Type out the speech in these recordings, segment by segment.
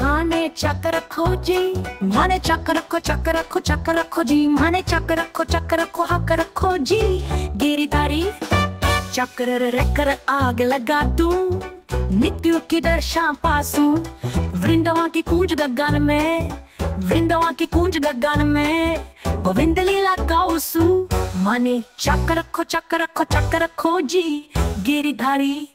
माने चक रखो जी, माने चक रखो चक रखो चक रखो जी, माने चक रखो चक रखो, हक रखो जी। गिरिधारी चक्र रखकर आग लगा तू नित्य की दर्शा पासू वृंदवा की कुंज गगन में वृंदवा की कुंज गगन में, गोविंद लीला गाऊ माने चक रखो चक रखो चक रखो जी गिरधारी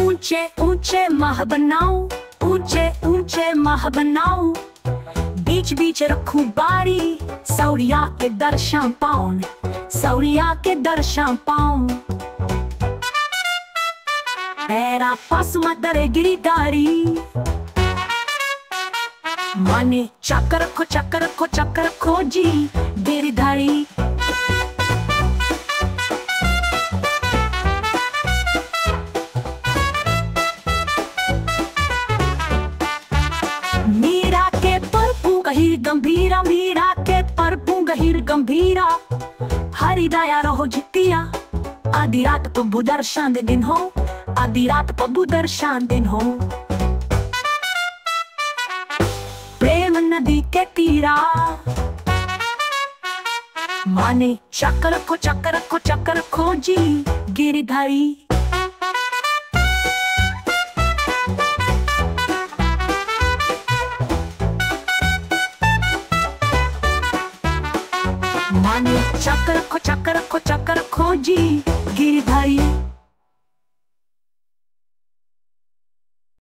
ऊँचे ऊँचे मह बनाऊँ, ऊँचे ऊँचे मह बनाऊँ। बीच बीच रखू बारी, सौरिया के दर्शन पाऊँ, सौरिया के दर्शन पाऊँ। मेरा पास मदर गिरधारी माने चक्कर रखो चक्कर रखो चक्कर रखो जी गिरधारी मीरा के परपू गहीर गंभीरा, मीरा के परपू गहीर गंभीरा। हरि दया रहो जितिया, आधी रात प्रभु दर्शन दे दिन हो। आधी रात पबू दर्शन दिन हो। प्रेम नदी के तीरा। माने चक्कर को चक्कर को चक्कर खोजी गिरधारी माने चक्कर को चक्कर को चक्कर खोजी गिरधारी